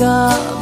never